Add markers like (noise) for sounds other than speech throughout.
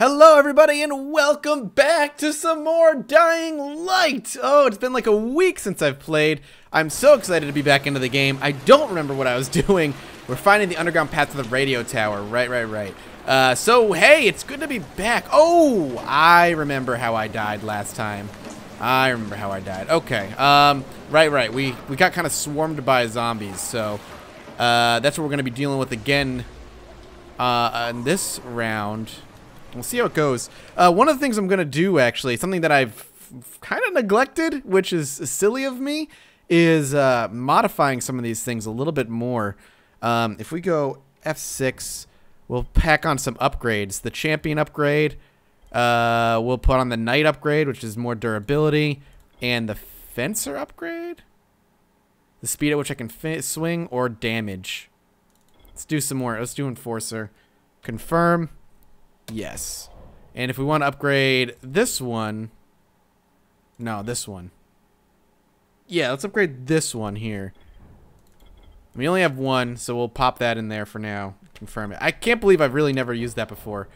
Hello, everybody, and welcome back to some more Dying Light. Oh, it's been like a week since I've played. I'm so excited to be back into the game. I don't remember what I was (laughs) doing. We're finding the underground path to the radio tower. Right, right, right. Uh, so, hey, it's good to be back. Oh, I remember how I died last time. I remember how I died. Okay. Um, right, right. We, we got kind of swarmed by zombies, so uh, that's what we're going to be dealing with again uh, in this round. We'll see how it goes. Uh, one of the things I'm going to do, actually, something that I've kind of neglected, which is silly of me, is uh, modifying some of these things a little bit more. Um, if we go F6, we'll pack on some upgrades. The champion upgrade, uh, we'll put on the knight upgrade, which is more durability, and the fencer upgrade? The speed at which I can swing or damage. Let's do some more. Let's do enforcer. Confirm. Yes. And if we want to upgrade this one, no, this one. Yeah, let's upgrade this one here. We only have one, so we'll pop that in there for now. Confirm it. I can't believe I've really never used that before.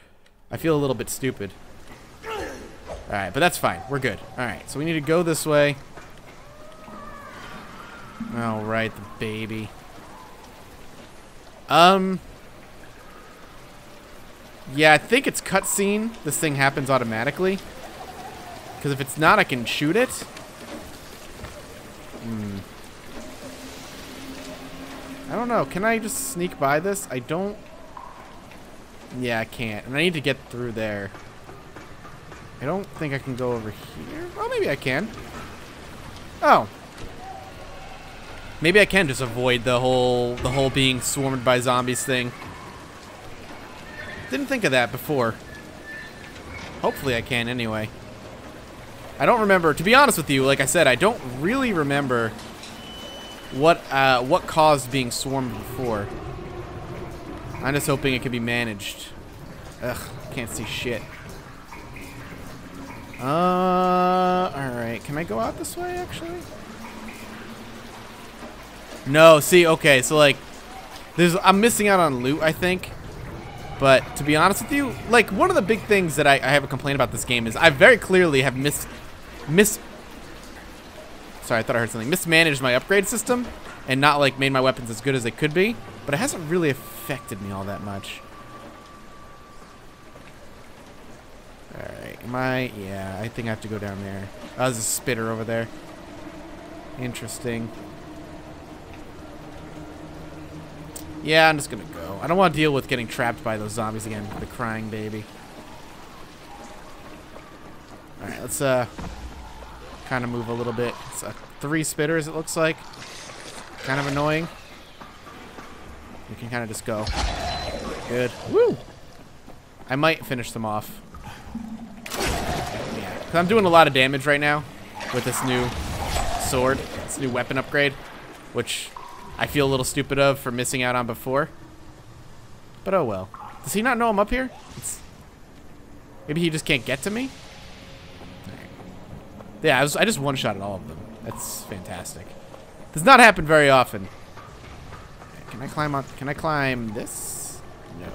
I feel a little bit stupid. Alright, but that's fine. We're good. Alright, so we need to go this way. Alright, the baby. Um... Yeah, I think it's cutscene. This thing happens automatically. Because if it's not, I can shoot it. Hmm. I don't know. Can I just sneak by this? I don't... Yeah, I can't. And I need to get through there. I don't think I can go over here. Oh, maybe I can. Oh. Maybe I can just avoid the whole the whole being swarmed by zombies thing. Didn't think of that before. Hopefully I can anyway. I don't remember, to be honest with you, like I said, I don't really remember what uh, what caused being swarmed before. I'm just hoping it can be managed. Ugh, can't see shit. Uh, alright. Can I go out this way, actually? No, see, okay, so like, there's, I'm missing out on loot, I think. But to be honest with you, like one of the big things that I, I have a complaint about this game is I very clearly have mis, mis. Sorry, I thought I heard something. Mismanaged my upgrade system and not like made my weapons as good as they could be. But it hasn't really affected me all that much. Alright, am I? Yeah, I think I have to go down there. Oh, there's a spitter over there. Interesting. Yeah, I'm just gonna go. I don't want to deal with getting trapped by those zombies again. The crying baby. Alright, let's uh kind of move a little bit. It's uh, three spitters, it looks like. Kind of annoying. We can kind of just go. Good. Woo! I might finish them off. Yeah, because I'm doing a lot of damage right now with this new sword, this new weapon upgrade, which I feel a little stupid of for missing out on before. But oh well. Does he not know I'm up here? It's... Maybe he just can't get to me? Yeah, I, was, I just one-shot at all of them. That's fantastic. Does not happen very often. Can I climb on? Can I climb this? No.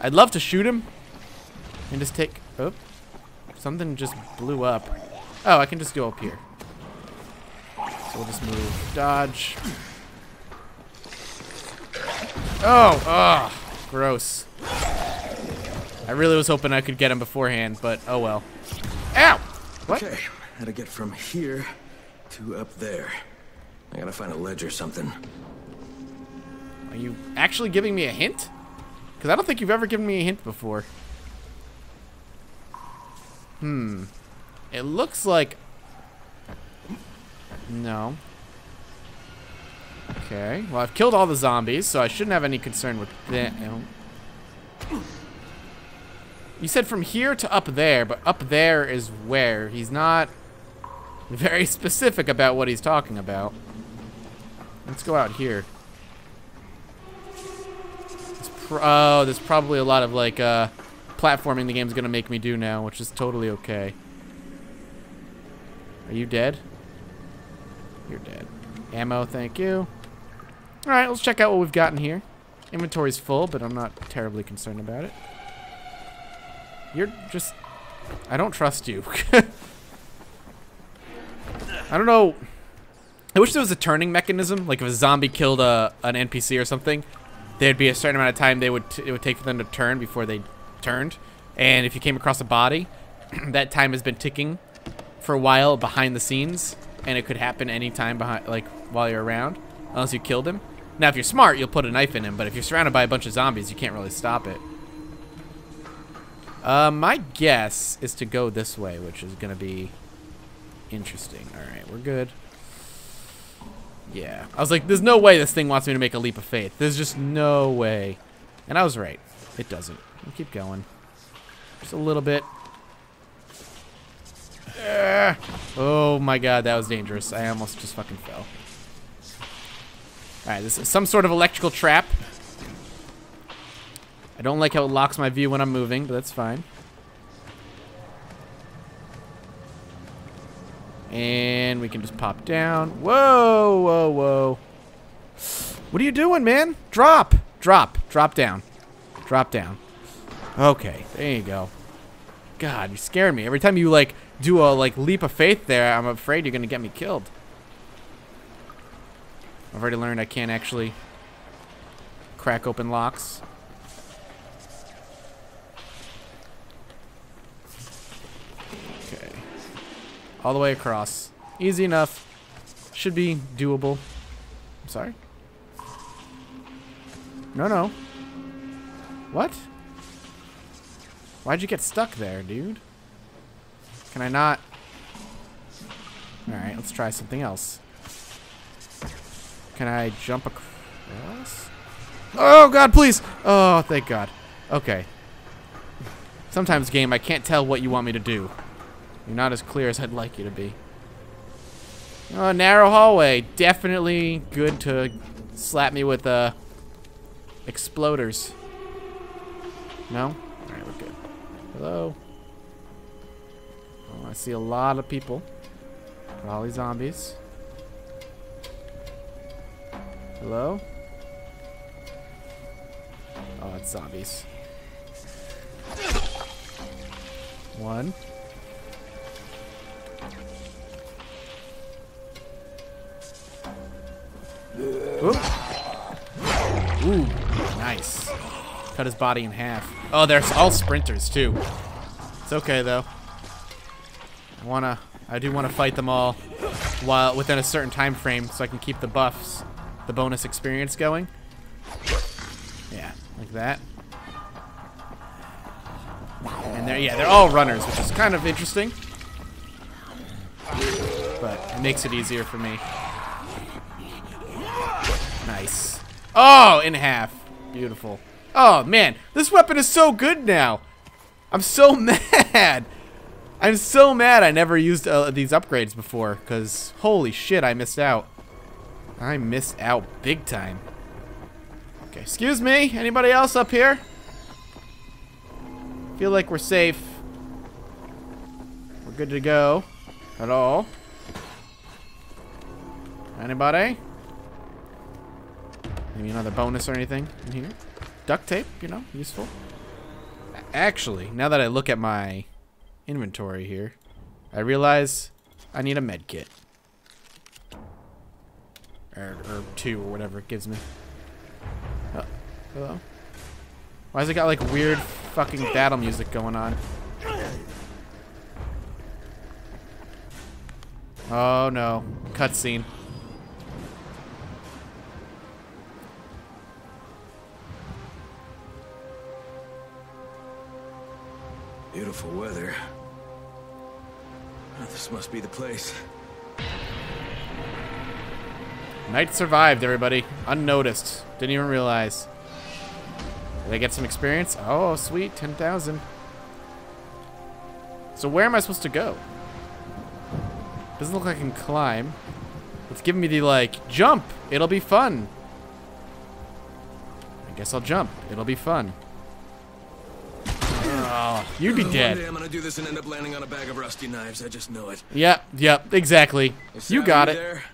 I'd love to shoot him and just take... Oh, something just blew up. Oh, I can just go up here. So we'll just move. Dodge. Oh, oh, gross. I really was hoping I could get him beforehand, but oh well. Ow! What? Okay, how to get from here to up there. I gotta find a ledge or something. Are you actually giving me a hint? Because I don't think you've ever given me a hint before. Hmm. It looks like no. Okay. Well, I've killed all the zombies, so I shouldn't have any concern with that. You said from here to up there, but up there is where? He's not very (laughs) specific about what he's talking about. Let's go out here. oh, there's probably a lot of, like, uh, platforming the game's gonna make me do now, which is totally okay. Are you dead? You're dead. Ammo, thank you. Alright, let's check out what we've gotten here. Inventory's full, but I'm not terribly concerned about it. You're just... I don't trust you. (laughs) I don't know. I wish there was a turning mechanism. Like if a zombie killed a, an NPC or something, there'd be a certain amount of time they would it would take for them to turn before they turned. And if you came across a body, (clears throat) that time has been ticking for a while behind the scenes, and it could happen anytime behind, like while you're around, unless you killed him. Now, if you're smart, you'll put a knife in him, but if you're surrounded by a bunch of zombies, you can't really stop it. Uh, my guess is to go this way, which is gonna be interesting. All right, we're good. Yeah, I was like, there's no way this thing wants me to make a leap of faith. There's just no way. And I was right. It doesn't. We'll keep going. Just a little bit. Uh, oh my god, that was dangerous. I almost just fucking fell. Alright, this is some sort of electrical trap. I don't like how it locks my view when I'm moving, but that's fine. And we can just pop down. Whoa, whoa, whoa. What are you doing, man? Drop. Drop. Drop down. Drop down. Okay, there you go. God, you scared me. Every time you, like, do a, like, leap of faith there, I'm afraid you're to get me killed. I've already learned I can't actually crack open locks. Okay. All the way across. Easy enough. Should be doable. I'm sorry? No, no. What? Why'd you get stuck there, dude? Can I not? Alright, let's try something else. Can I jump across? Oh, God, please! Oh, thank God. Okay. Sometimes, game, I can't tell what you want me to do. You're not as clear as I'd like you to be. Oh, narrow hallway. Definitely good to slap me with, uh, exploders. No? Hello? Oh, I see a lot of people. Probably zombies. Hello? Oh, it's zombies. One. Oop. Ooh, nice. Cut his body in half. Oh, they're all sprinters too. It's okay though. I wanna, I do wanna fight them all while within a certain time frame so I can keep the buffs, the bonus experience going. Yeah, like that. And they're, yeah, they're all runners, which is kind of interesting. But it makes it easier for me. Nice. Oh, in half. Beautiful. Oh, man. This weapon is so good now. I'm so (laughs) mad. I'm so mad I never used uh, these upgrades before, because holy shit, I missed out. I missed out big time. Okay, excuse me. Anybody else up here? Feel like we're safe. We're good to go. At all. Anybody? Maybe another bonus or anything in here? Duct tape, you know, useful. Actually, now that I look at my inventory here, I realize I need a med kit. Or, or two, or whatever it gives me. Oh, hello? Why has it got like weird fucking battle music going on? Oh no. Cutscene. Beautiful weather. Oh, this must be the place. Night survived, everybody. Unnoticed. Didn't even realize. Did I get some experience? Oh, sweet. 10,000. So where am I supposed to go? Doesn't look like I can climb. It's giving me the, like, jump. It'll be fun. I guess I'll jump. It'll be fun. Oh, you'd be One dead. day I'm gonna do this and end up landing on a bag of rusty knives. I just know it. Yep, yep, exactly. Is You got it. There?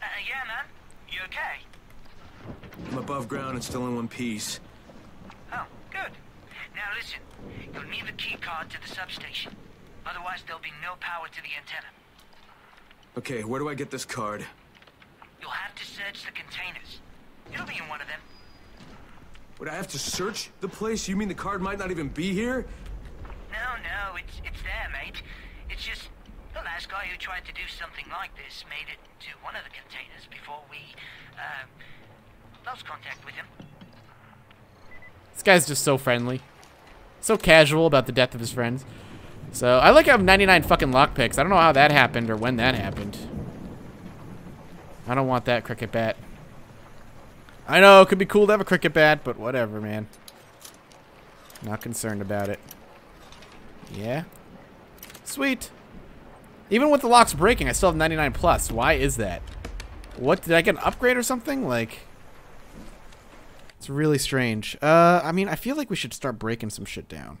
Uh, yeah, man. You okay? I'm above ground and still in one piece. Oh, good. Now listen, You'll need the key card to the substation. Otherwise, there'll be no power to the antenna. Okay, where do I get this card? You'll have to search the containers. It'll be in one of them. Would I have to search the place? You mean the card might not even be here? No, no, it's it's there, mate. It's just the last guy who tried to do something like this made it to one of the containers before we uh, lost contact with him. This guy's just so friendly. So casual about the death of his friends. So, I like have 99 fucking lockpicks. I don't know how that happened or when that happened. I don't want that cricket bat. I know, it could be cool to have a cricket bat, but whatever, man. Not concerned about it. Yeah. Sweet. Even with the locks breaking, I still have 99 plus. Why is that? What, did I get an upgrade or something? Like... It's really strange. Uh, I mean, I feel like we should start breaking some shit down.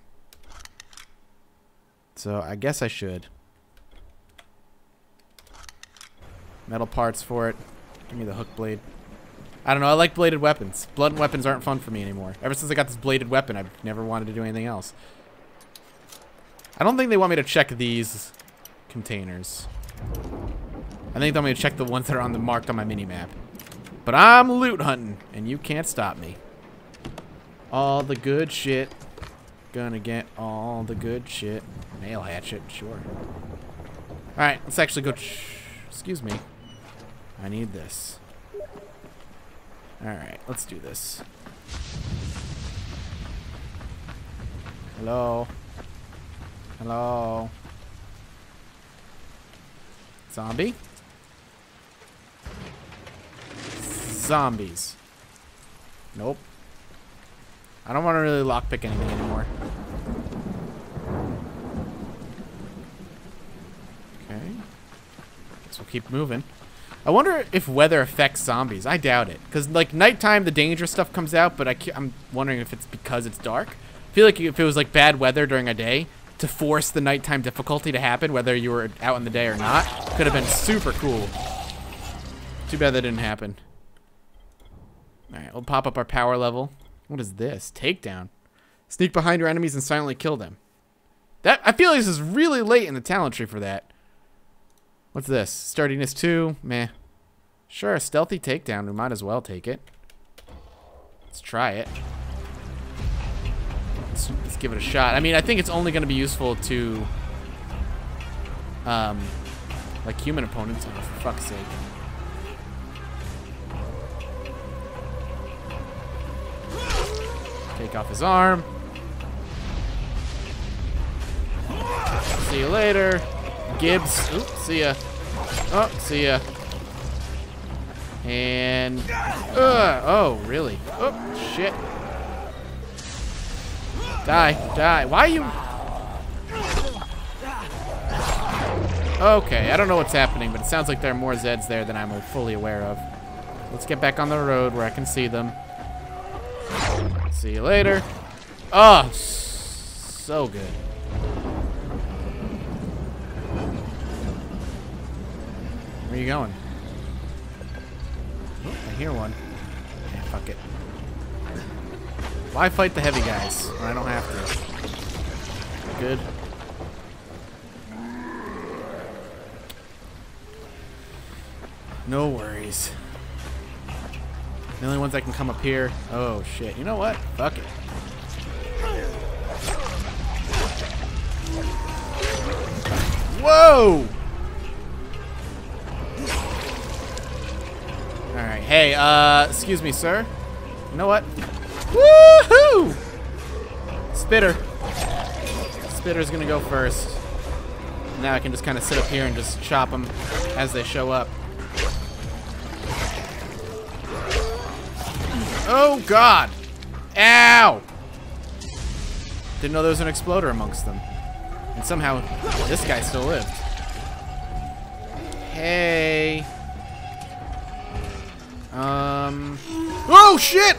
So, I guess I should. Metal parts for it. Give me the hook blade. I don't know, I like bladed weapons. Blunt weapons aren't fun for me anymore. Ever since I got this bladed weapon, I've never wanted to do anything else. I don't think they want me to check these containers. I think they want me to check the ones that are on the marked on my mini-map. But I'm loot hunting, and you can't stop me. All the good shit. Gonna get all the good shit. Nail hatchet, sure. Alright, let's actually go... Excuse me. I need this. Alright, let's do this. Hello? Hello? Zombie? Zombies. Nope. I don't want to really lockpick anything anymore. Okay. Guess we'll keep moving. I wonder if weather affects zombies. I doubt it. Because, like, nighttime, the dangerous stuff comes out, but I am wondering if it's because it's dark. I feel like if it was, like, bad weather during a day, to force the nighttime difficulty to happen, whether you were out in the day or not, could have been super cool. Too bad that didn't happen. Alright, we'll pop up our power level. What is this? Takedown. Sneak behind your enemies and silently kill them. That I feel like this is really late in the talent tree for that. What's this? Sturdiness 2? Meh. Sure, stealthy takedown. We might as well take it. Let's try it. Let's, let's give it a shot. I mean, I think it's only going to be useful to, um, like human opponents. Oh, for fuck's sake. Take off his arm. See you later. Gibbs. See ya. Oh, see ya. And... Uh, oh, really? Oh, shit. Die, die. Why are you... Okay, I don't know what's happening, but it sounds like there are more Zeds there than I'm fully aware of. Let's get back on the road where I can see them. See you later. Oh, so good. Where are you going? Oh, I hear one. Why fight the heavy guys I don't have to? Good. No worries. The only ones that can come up here. Oh, shit. You know what? Fuck it. Whoa! Alright, hey, uh, excuse me, sir. You know what? Woohoo! Spitter. Spitter's gonna go first. Now I can just kind of sit up here and just chop them as they show up. Oh, God! Ow! Didn't know there was an exploder amongst them. And somehow, this guy still lived. Hey. Um. Oh, shit!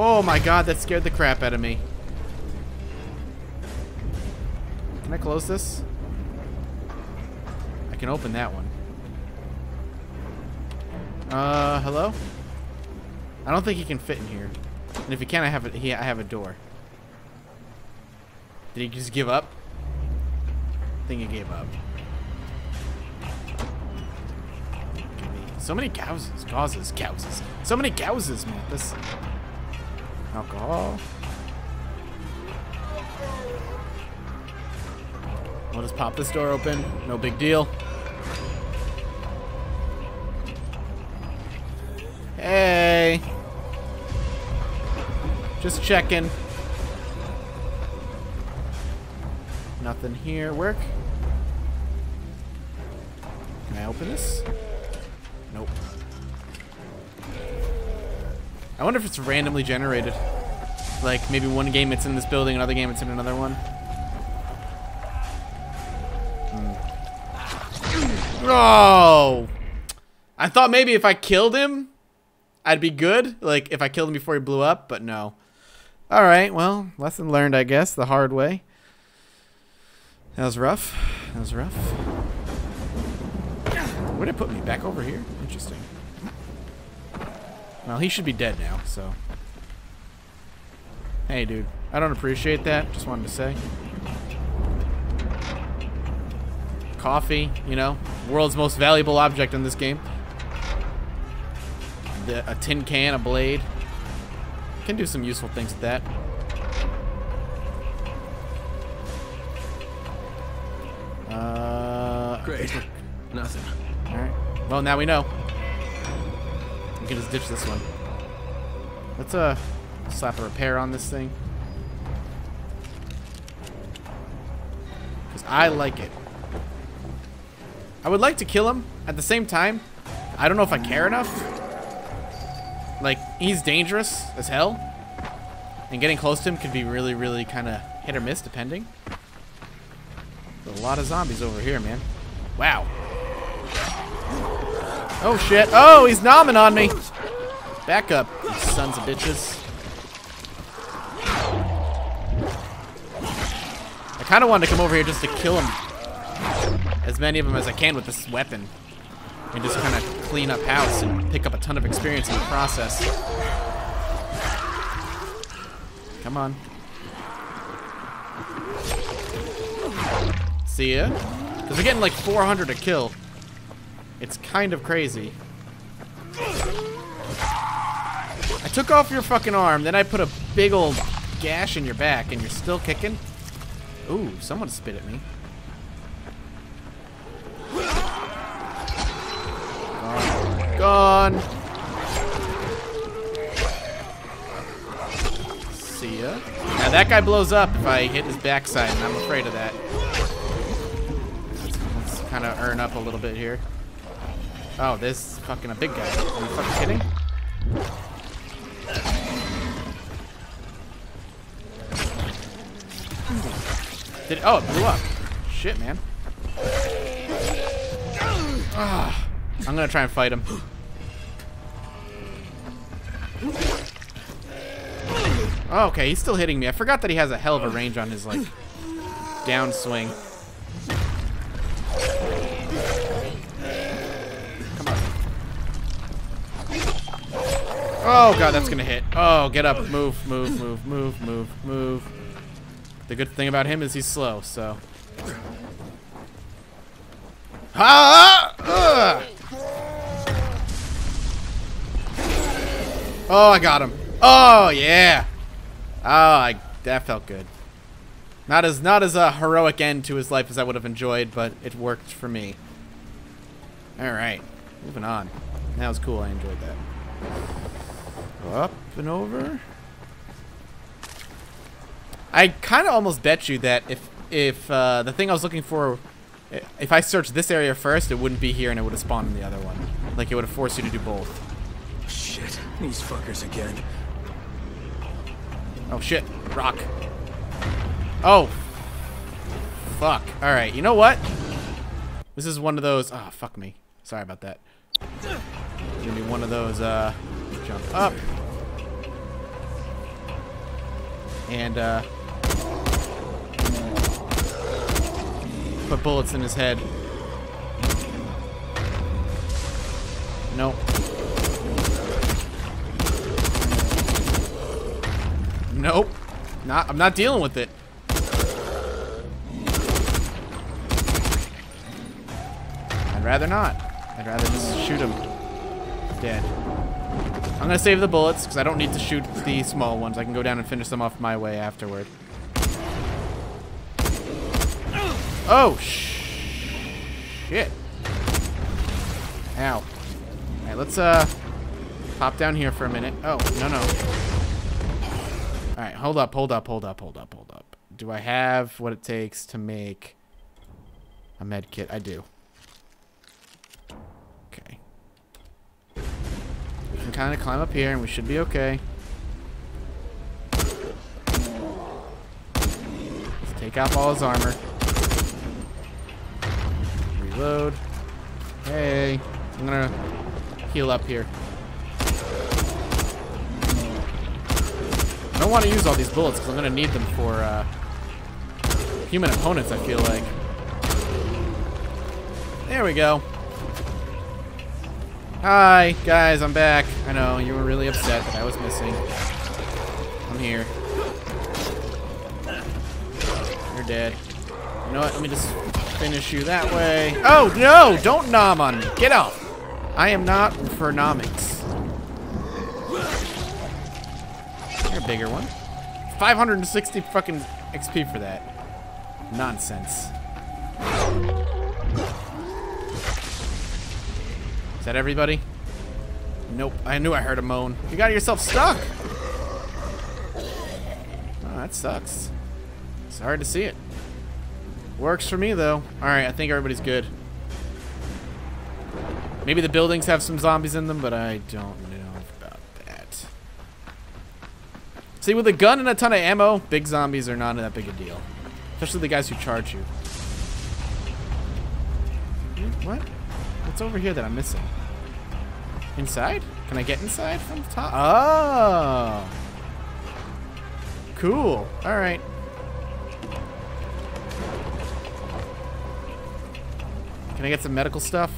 Oh, my God, that scared the crap out of me. Can I close this? I can open that one. Uh, hello? I don't think he can fit in here. And if he can, I have a, he, I have a door. Did he just give up? I think he gave up. So many causes, causes, causes. So many causes, man. This alcohol. We'll just pop this door open. No big deal. Hey. Just checking. Nothing here. Work. Can I open this? I wonder if it's randomly generated. Like, maybe one game it's in this building, another game it's in another one. Hmm. Oh! I thought maybe if I killed him, I'd be good. Like, if I killed him before he blew up, but no. Alright, well, lesson learned, I guess, the hard way. That was rough. That was rough. Where'd it put me? Back over here? Well, he should be dead now, so. Hey, dude. I don't appreciate that. Just wanted to say. Coffee, you know. World's most valuable object in this game. The, a tin can, a blade. Can do some useful things with that. Uh, Great. (laughs) Nothing. Alright. Well, now we know. Can just ditch this one. Let's, uh, slap a repair on this thing. Because I like it. I would like to kill him. At the same time, I don't know if I care enough. Like, he's dangerous as hell. And getting close to him could be really, really kind of hit or miss, depending. There's a lot of zombies over here, man. Wow. Oh shit. Oh, he's nomming on me. Back up, you sons of bitches. I kind of wanted to come over here just to kill him. As many of them as I can with this weapon. And just kind of clean up house and pick up a ton of experience in the process. Come on. See ya? Because we're getting like 400 a kill. It's kind of crazy. I took off your fucking arm, then I put a big old gash in your back, and you're still kicking? Ooh, someone spit at me. Gone. Gone. See ya. Now that guy blows up if I hit his backside, and I'm afraid of that. Let's, let's kind of earn up a little bit here. Oh, this is fucking a big guy. Are you fucking kidding? Did it, oh, it blew up. Shit, man. Ah, I'm gonna try and fight him. Oh, okay, he's still hitting me. I forgot that he has a hell of a range on his, like, downswing. Oh god, that's gonna hit. Oh, get up. Move, move, move, move, move, move. The good thing about him is he's slow, so. Ah! Oh, I got him. Oh, yeah. Oh, I, that felt good. Not as not as a heroic end to his life as I would have enjoyed, but it worked for me. All right, moving on. That was cool. I enjoyed that. Up and over. I kind of almost bet you that if if uh, the thing I was looking for, if I searched this area first, it wouldn't be here and it would have spawned in the other one. Like it would have forced you to do both. Shit, these fuckers again. Oh shit, rock. Oh. Fuck. All right, you know what? This is one of those. Oh fuck me. Sorry about that. Give me one of those. Uh, jump up. and uh, put bullets in his head. Nope. Nope. Not. I'm not dealing with it. I'd rather not. I'd rather just shoot him dead. I'm gonna save the bullets because I don't need to shoot the small ones. I can go down and finish them off my way afterward. Oh, shit. Ow. Alright, let's, uh, pop down here for a minute. Oh, no, no. Alright, hold up, hold up, hold up, hold up, hold up. Do I have what it takes to make a med kit? I do. Okay. We can kind of climb up here and we should be okay. Let's take off all his armor. Reload. Hey, I'm gonna heal up here. I don't want to use all these bullets because I'm gonna need them for uh, human opponents, I feel like. There we go. Hi, guys, I'm back. I know, you were really upset that I was missing. I'm here. You're dead. You know what, let me just finish you that way. Oh, no! Don't nom on me. Get off. I am not for nomics. You're a bigger one. 560 fucking XP for that. Nonsense. That everybody? Nope. I knew I heard a moan. You got yourself stuck. Oh, that sucks. It's hard to see it. Works for me, though. Alright, I think everybody's good. Maybe the buildings have some zombies in them, but I don't know about that. See, with a gun and a ton of ammo, big zombies are not that big a deal. Especially the guys who charge you. What? What's over here that I'm missing? Inside? Can I get inside from the top? Oh! Cool. Alright. Can I get some medical stuff?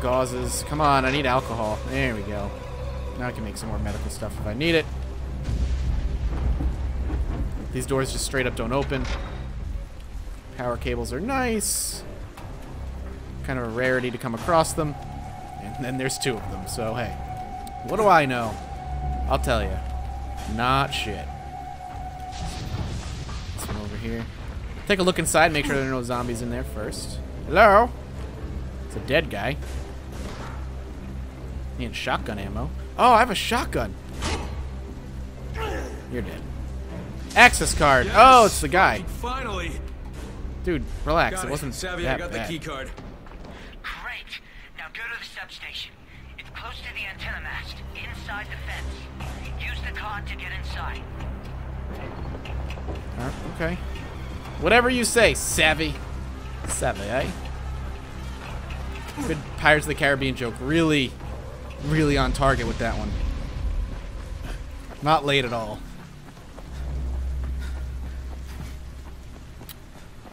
Gauzes. Come on, I need alcohol. There we go. Now I can make some more medical stuff if I need it. These doors just straight up don't open. Power cables are nice. Kind of a rarity to come across them. And then there's two of them, so hey. What do I know? I'll tell you. Not shit. This one over here. Take a look inside, make sure there are no zombies in there first. Hello? It's a dead guy. Need shotgun ammo. Oh, I have a shotgun. You're dead. Access card. Oh, it's the guy. Finally. Dude, relax. Got It wasn't Savvy, that I got bad. the key card. Substation. It's close to the antenna mast, inside the fence. Use the card to get inside. Uh, okay. Whatever you say, savvy. Savvy, eh? Good Pirates of the Caribbean joke. Really, really on target with that one. Not late at all.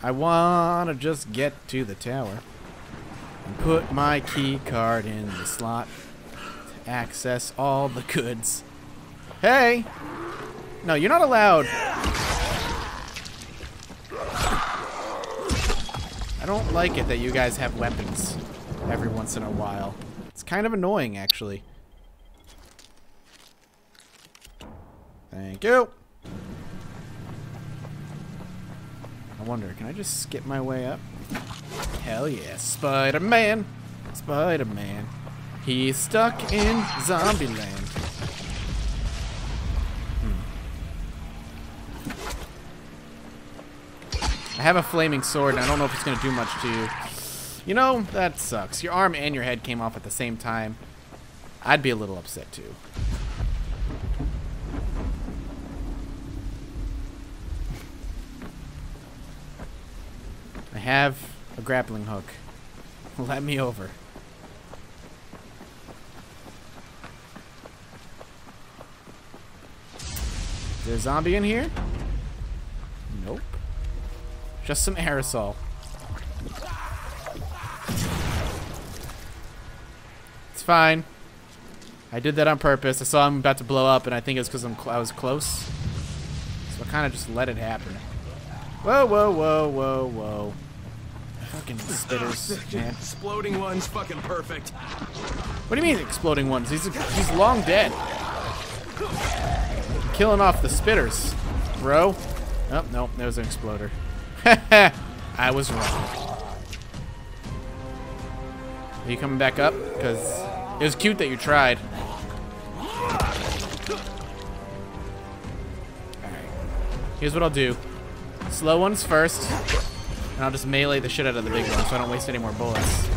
I wanna just get to the tower and put my key card in the slot to access all the goods. Hey! No, you're not allowed. I don't like it that you guys have weapons every once in a while. It's kind of annoying, actually. Thank you. I wonder, can I just skip my way up? Hell yeah, Spider-Man! Spider-Man. He's stuck in Zombieland. Hmm. I have a flaming sword, and I don't know if it's going to do much to you. You know, that sucks. Your arm and your head came off at the same time. I'd be a little upset, too. I have a grappling hook. Let me over. Is there a zombie in here? Nope. Just some aerosol. It's fine. I did that on purpose. I saw him about to blow up, and I think it's because I was close. So I kind of just let it happen. Whoa, whoa, whoa, whoa, whoa. Fucking spitters, man. Exploding one's fucking perfect. What do you mean exploding ones? He's he's long dead. Killing off the spitters, bro. Oh no, there was an exploder. (laughs) I was wrong. Are you coming back up? Because it was cute that you tried. Alright. Here's what I'll do. Slow ones first. And I'll just melee the shit out of the big one so I don't waste any more bullets.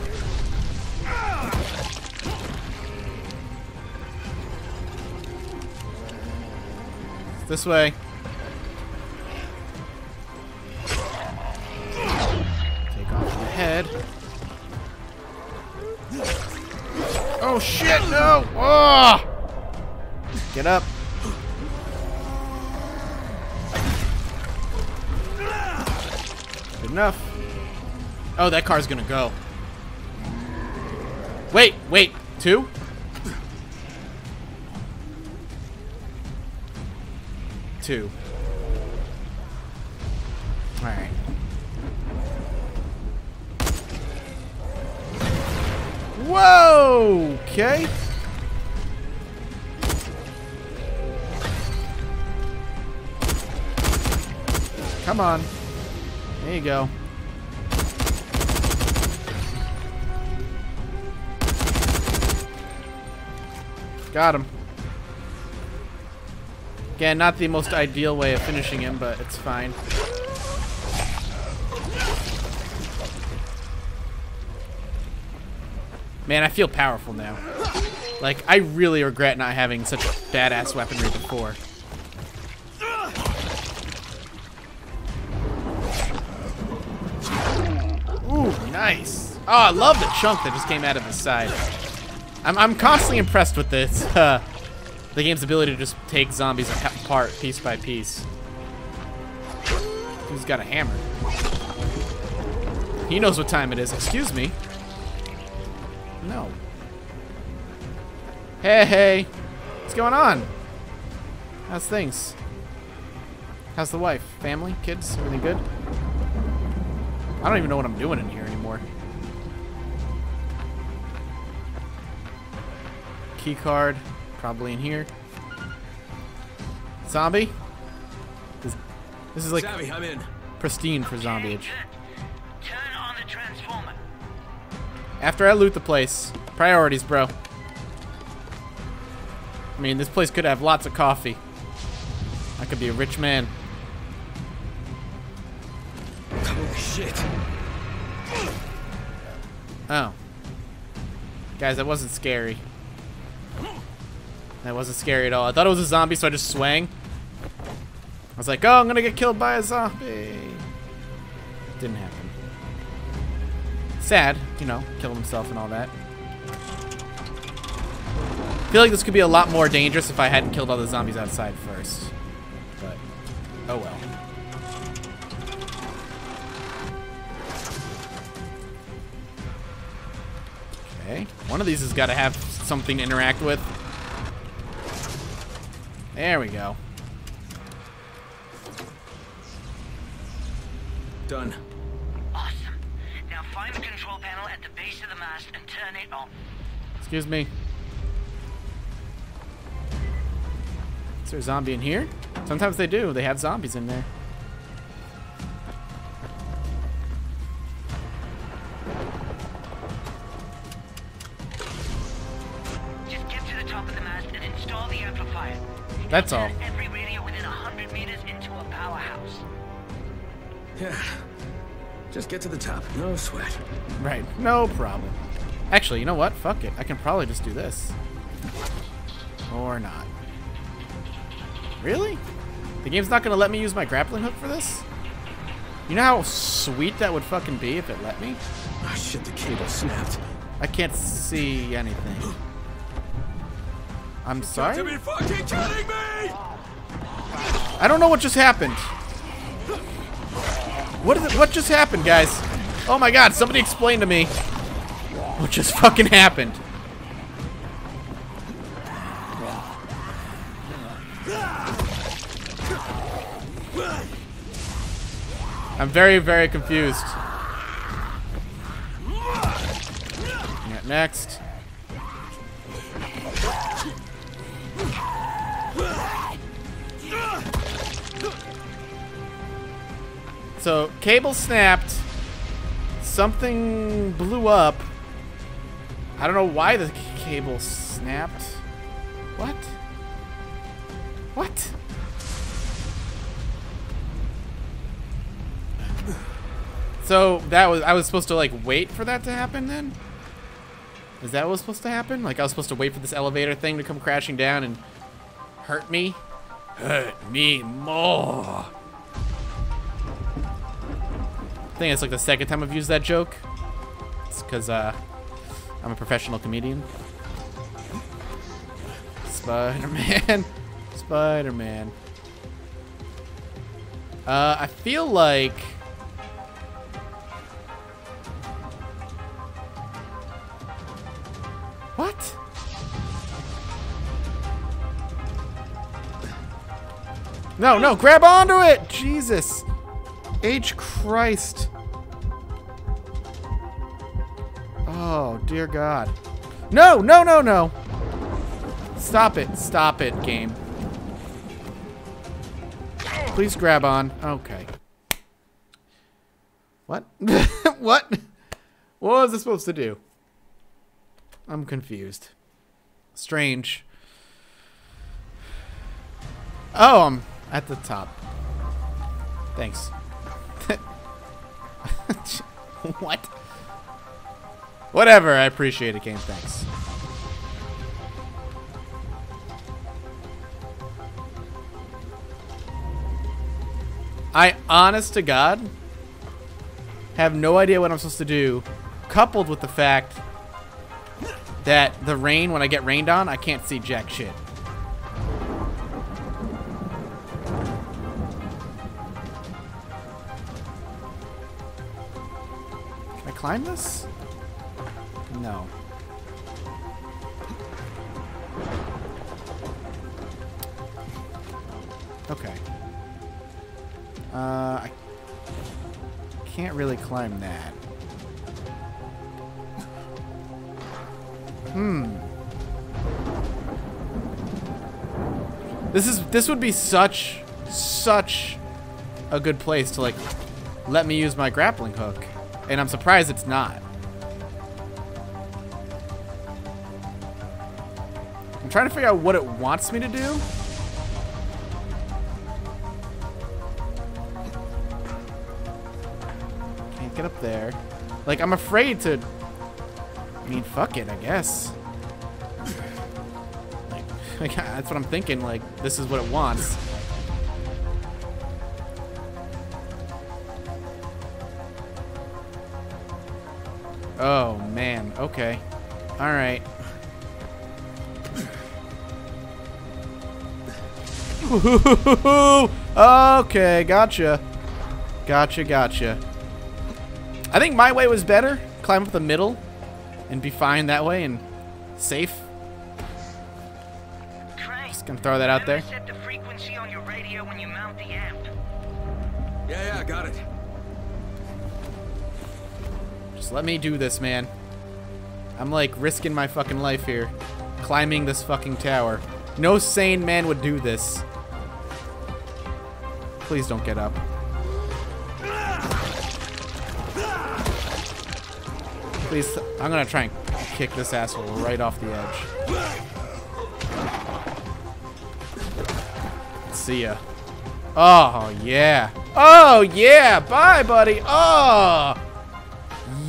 This way. Take off the head. Oh shit, no! Oh! Get up. Enough. Oh, that car's gonna go. Wait, wait, two? Two. Alright. Whoa! Okay. Come on. There you go. Got him. Again, not the most ideal way of finishing him, but it's fine. Man, I feel powerful now. Like, I really regret not having such a badass weaponry before. Oh, I love the chunk that just came out of his side. I'm, I'm constantly impressed with this. (laughs) Uh, the game's ability to just take zombies apart piece by piece. He's got a hammer. He knows what time it is. Excuse me. No. Hey, hey. What's going on? How's things? How's the wife? Family? Kids? Everything good? I don't even know what I'm doing in here Key card. Probably in here. Zombie? This, this is like Savvy, I'm in. pristine for zombie age. Turn on the transformer. After I loot the place. Priorities, bro. I mean, this place could have lots of coffee. I could be a rich man. Holy shit. Oh. Guys, that wasn't scary. That wasn't scary at all. I thought it was a zombie, so I just swang. I was like, oh, I'm gonna get killed by a zombie. Didn't happen. Sad, you know, killing himself and all that. I feel like this could be a lot more dangerous if I hadn't killed all the zombies outside first. But, oh well. Okay, one of these has got to have something to interact with. There we go. Done. Awesome. Now find the control panel at the base of the mast and turn it on. Excuse me. Is there a zombie in here? Sometimes they do. They have zombies in there. That's all. Every radio within a hundred meters into a powerhouse. Yeah. Just get to the top. No sweat. Right. No problem. Actually, you know what? Fuck it. I can probably just do this. Or not. Really? The game's not gonna let me use my grappling hook for this? You know how sweet that would fucking be if it let me? Ah, shit, the cable snapped. I can't see anything. I'm sorry? fucking kidding me! I don't know what just happened. What is it? What just happened, guys? Oh my god, somebody explain to me what just fucking happened. I'm very, very confused. Next. So, cable snapped. Something blew up. I don't know why the cable snapped. What? What? So that was I was supposed to like wait for that to happen then? Is that what was supposed to happen? Like I was supposed to wait for this elevator thing to come crashing down and hurt me? Hurt me more. I think it's like the second time I've used that joke. It's because uh, I'm a professional comedian. Spider-Man. (laughs) Spider-Man. Uh, I feel like... What? No, no, grab onto it! Jesus. H. Christ. Oh, dear God. No, no, no, no. Stop it. Stop it, game. Please grab on. Okay. What? (laughs) what? What was I supposed to do? I'm confused. Strange. Oh, I'm at the top. Thanks. (laughs) what? Whatever, I appreciate it, game. Thanks. I, honest to God, have no idea what I'm supposed to do, coupled with the fact that the rain, when I get rained on, I can't see jack shit. Climb this? No. Okay. Uh, I can't really climb that. Hmm. This is this would be such such a good place to like let me use my grappling hook. And I'm surprised it's not. I'm trying to figure out what it wants me to do. Can't get up there. Like, I'm afraid to... I mean, fuck it, I guess. Like, (laughs) that's what I'm thinking. Like, this is what it wants. Oh, man. Okay. All right. (laughs) okay, gotcha. Gotcha, gotcha. I think my way was better. Climb up the middle and be fine that way and safe. Craig, Just gonna throw that out there. set the frequency on your radio when you mount the amp. Yeah, yeah, got it. Just let me do this, man. I'm like risking my fucking life here. Climbing this fucking tower. No sane man would do this. Please don't get up. Please, I'm gonna try and kick this asshole right off the edge. See ya. Oh, yeah. Oh, yeah. Bye, buddy. Oh.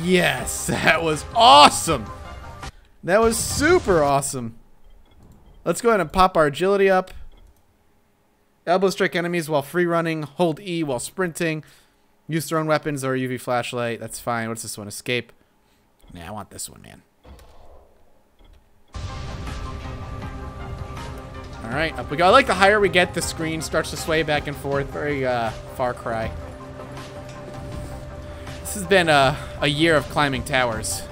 Yes, (laughs) that was awesome. That was super awesome. Let's go ahead and pop our agility up. Elbow strike enemies while free running. Hold E while sprinting. Use thrown weapons or UV flashlight. That's fine. What's this one? Escape. Yeah, I want this one, man. All right, up we go. I like the higher we get, the screen starts to sway back and forth. Very uh, Far Cry. This has been a, a year of climbing towers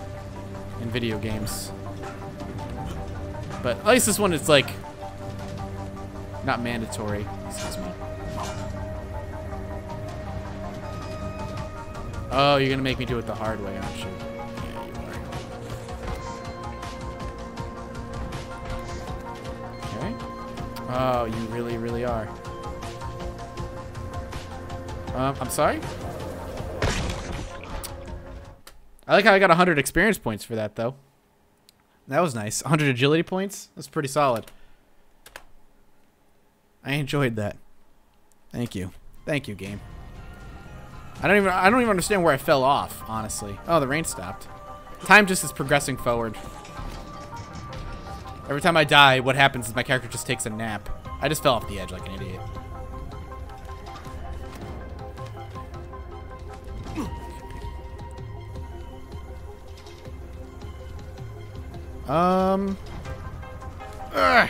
in video games. But at least this one is like not mandatory. Excuse me. Oh, you're gonna make me do it the hard way, aren't you? Okay. Oh, you really, really are. Um, I'm sorry? I like how I got 100 experience points for that, though. That was nice. 100 agility points? That's pretty solid. I enjoyed that. Thank you. Thank you, game. I don't even I don't even understand where I fell off, honestly. Oh, the rain stopped. Time just is progressing forward. Every time I die, what happens is my character just takes a nap. I just fell off the edge like an idiot. Um. Ugh.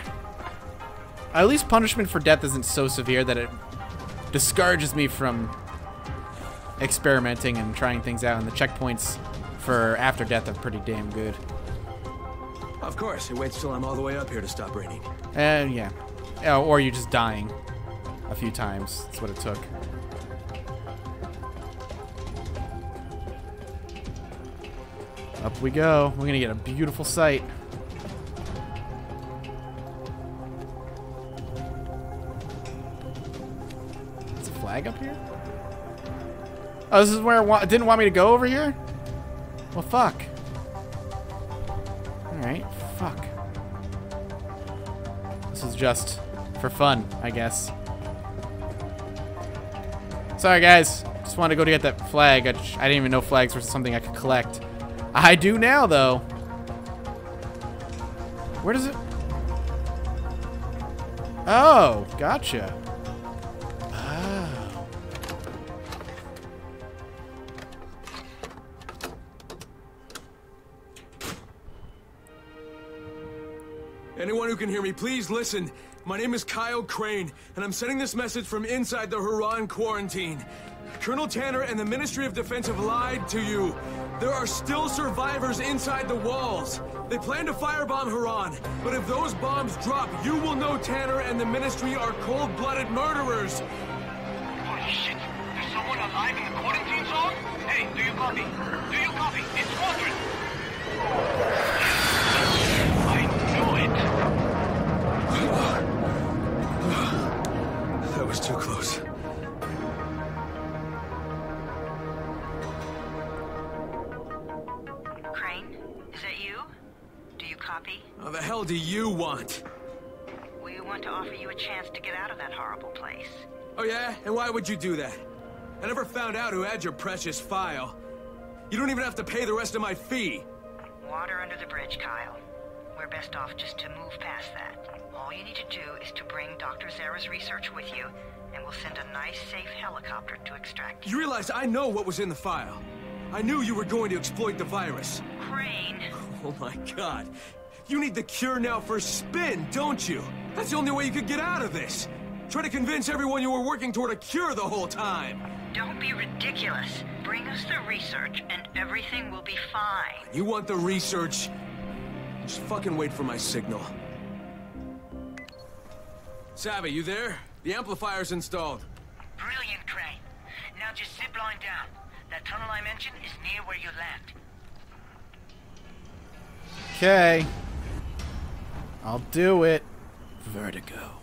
At least punishment for death isn't so severe that it discourages me from experimenting and trying things out, and the checkpoints for after death are pretty damn good. Of course, it waits till I'm all the way up here to stop raining. And yeah. yeah, or you're just dying a few times. That's what it took. Up we go. We're gonna get a beautiful sight. Is a flag up here? Oh, this is where it, wa didn't want me to go over here? Well, fuck. Alright, fuck. This is just for fun, I guess. Sorry, guys. Just wanted to go to get that flag. I didn't even know flags were something I could collect. I do now, though. Where does it... Oh, gotcha. Oh. Anyone who can hear me, please listen. My name is Kyle Crane, and I'm sending this message from inside the Harran quarantine. Colonel Tanner and the Ministry of Defense have lied to you. There are still survivors inside the walls. They plan to firebomb Harran, but if those bombs drop, you will know Tanner and the Ministry are cold-blooded murderers. Holy shit! There's someone alive in the quarantine zone? Hey, do you copy? Do you copy? It's Squadron! I knew it! That was too close. Copy? How the hell do you want? We want to offer you a chance to get out of that horrible place. Oh yeah? And why would you do that? I never found out who had your precious file. You don't even have to pay the rest of my fee. Water under the bridge, Kyle. We're best off just to move past that. All you need to do is to bring Dr. Zere's research with you, and we'll send a nice, safe helicopter to extract you. You realize I know what was in the file. I knew you were going to exploit the virus. Crane! (laughs) Oh my god. You need the cure now for spin, don't you? That's the only way you could get out of this. Try to convince everyone you were working toward a cure the whole time. Don't be ridiculous. Bring us the research, and everything will be fine. You want the research? Just fucking wait for my signal. Savvy, you there? The amplifier's installed. Brilliant, Crane. Now just zip line down. That tunnel I mentioned is near where you land. Okay. I'll do it. Vertigo.